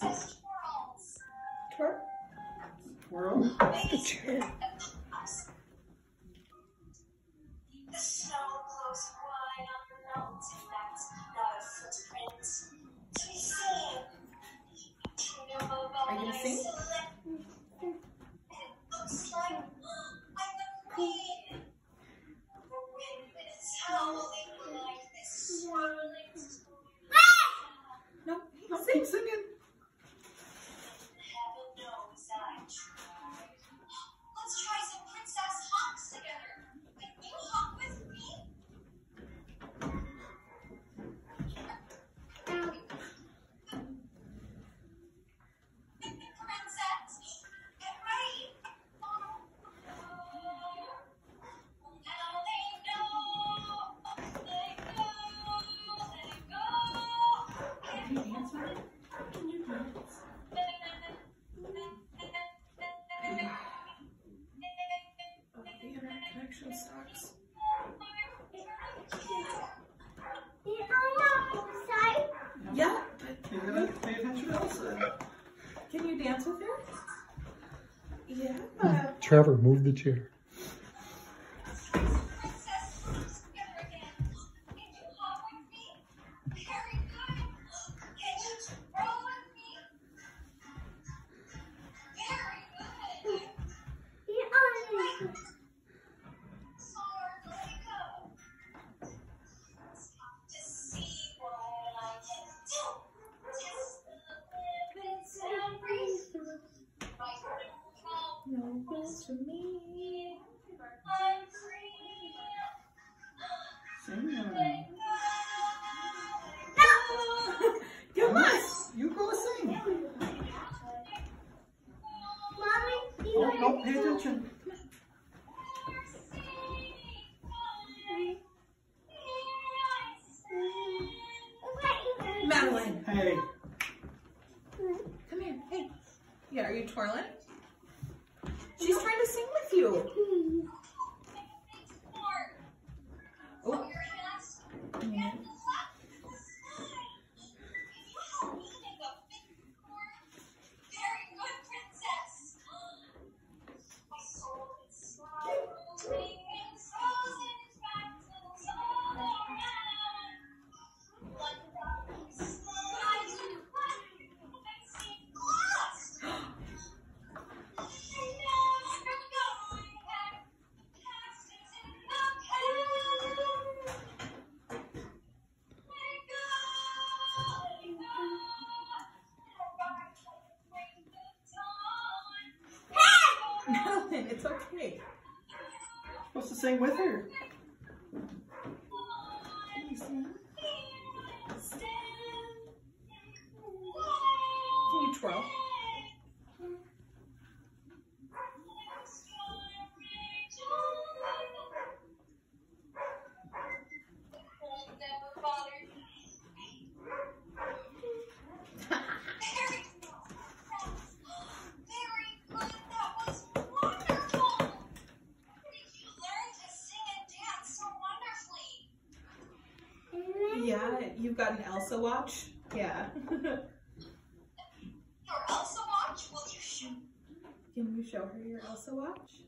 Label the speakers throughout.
Speaker 1: Princess Twirls.
Speaker 2: Twirl.
Speaker 3: Twirl.
Speaker 2: That's the chair.
Speaker 1: The snow glows white on Can you
Speaker 3: dance with
Speaker 2: her? Yeah.
Speaker 4: Trevor, move the chair.
Speaker 2: No for me.
Speaker 1: I'm free.
Speaker 3: Sing
Speaker 1: go.
Speaker 2: Come on.
Speaker 3: You go sing. Oh, no, pay attention.
Speaker 2: Madeline,
Speaker 3: Hey.
Speaker 2: come here. Hey. Yeah, are you twirling? She's trying to sing with you. Madeline, it's okay.
Speaker 3: Supposed to sing with her.
Speaker 2: Can you sing? Can you twirl?
Speaker 1: Very good. That was wonderful. Did you learn to sing and dance so wonderfully?
Speaker 2: Yeah, you've got an Elsa watch? Yeah.
Speaker 1: Your Elsa watch? Will you show?
Speaker 2: Can you show her your Elsa watch?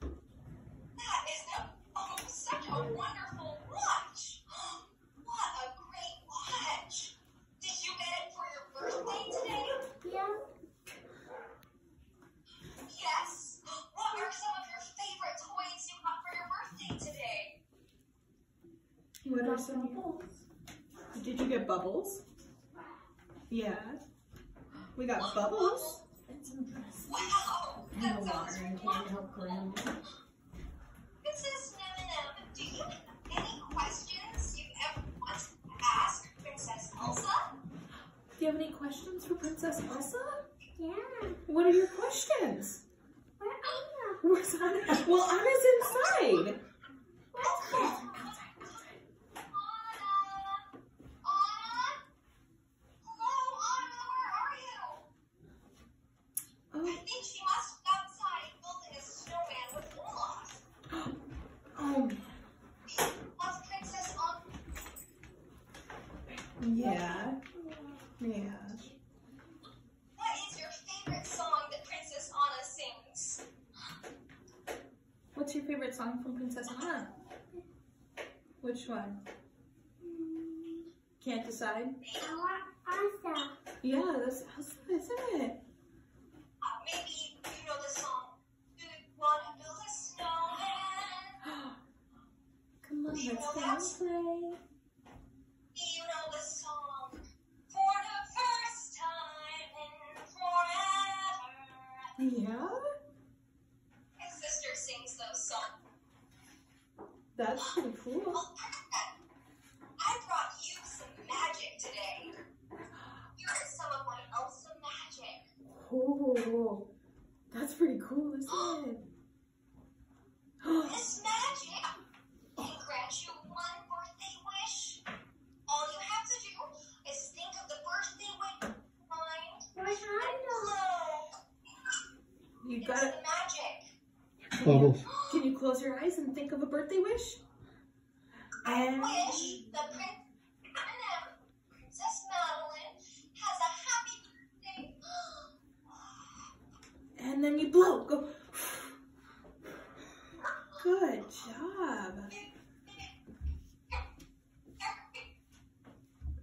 Speaker 1: That is a, oh, such a wonderful watch. What a great watch. Did you get it for your birthday today? Yes. What are some of your favorite toys you got for your birthday today?
Speaker 2: What are some? Did you get bubbles? Yeah. We got bubbles.
Speaker 1: Wow. That sounds
Speaker 2: help
Speaker 1: Princess Nana, do you have any questions you ever want to ask Princess Elsa?
Speaker 2: Do you have any questions for Princess Elsa?
Speaker 5: Yeah.
Speaker 2: What are your questions?
Speaker 5: Where are
Speaker 2: Where's Anna? Well, Anna's inside.
Speaker 1: Anna? Anna? Yeah. What
Speaker 2: is
Speaker 1: your favorite song that Princess Anna sings? What's your favorite
Speaker 2: song
Speaker 1: from Princess Anna?
Speaker 2: Which one? Can't decide?
Speaker 1: I want Elsa.
Speaker 2: Yeah, that's Elsa, isn't it?
Speaker 1: Uh, maybe you know the song. Do you want to build a snowman?
Speaker 2: Come on, let's go play. That's pretty cool.
Speaker 1: Well, I brought you some magic today. Here is some of my Elsa magic.
Speaker 2: Oh, that's pretty cool, isn't it?
Speaker 1: This magic can grant you one birthday wish. All you have to do is think of the birthday wish in mind and blow.
Speaker 2: You got it.
Speaker 1: magic.
Speaker 4: Bubbles.
Speaker 2: Can you close your eyes and think of a birthday wish? And
Speaker 1: Wish the Princess Madeline has a happy birthday.
Speaker 2: and then you blow. Go. Good job.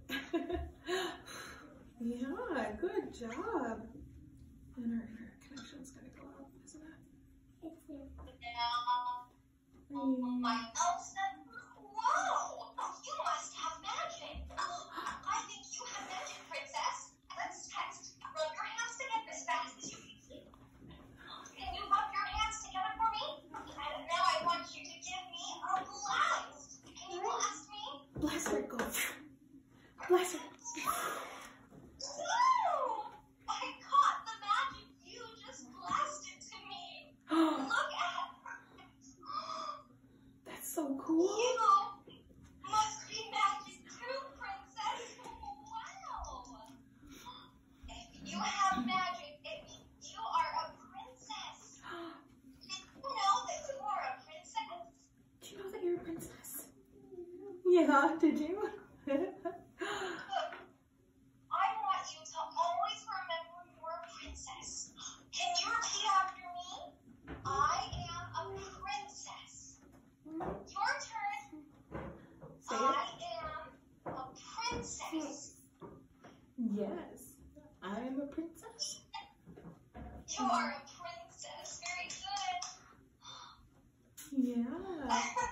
Speaker 2: yeah, good job. And our internet connection's gonna go out, isn't it?
Speaker 1: Now,
Speaker 2: of 5,000 Yeah, did you?
Speaker 1: I want you to always remember you're a princess. Can you repeat after me? I am a princess. Your turn.
Speaker 2: Say it.
Speaker 1: I am a princess.
Speaker 2: Yes, I am a princess.
Speaker 1: You are a princess. Very good.
Speaker 2: Yeah.